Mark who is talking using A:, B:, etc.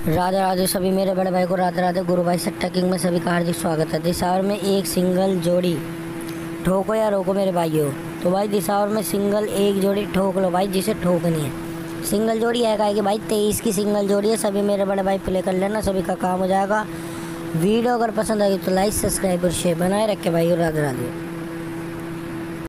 A: राधा राधे सभी मेरे बड़े भाई को राधे राधे गुरु भाई सट्टा किंग में सभी का हार्दिक स्वागत है। दिसावर में एक सिंगल जोड़ी, ठोको या रोको मेरे भाइयों? तो भाई दिसावर में सिंगल एक जोड़ी ठोक लो भाई, जिसे ठोकनी है। सिंगल जोड़ी है कि भाई तेईस की सिंगल जोड़ी है, सभी मेरे बड़े भाई प्ले कर लेना, सभी का काम हो जाएगा। वीडियो अगर पसंद आएगी तो लाइक सब्सक्राइब और शेयर बनाए रखे भाई राधे राधे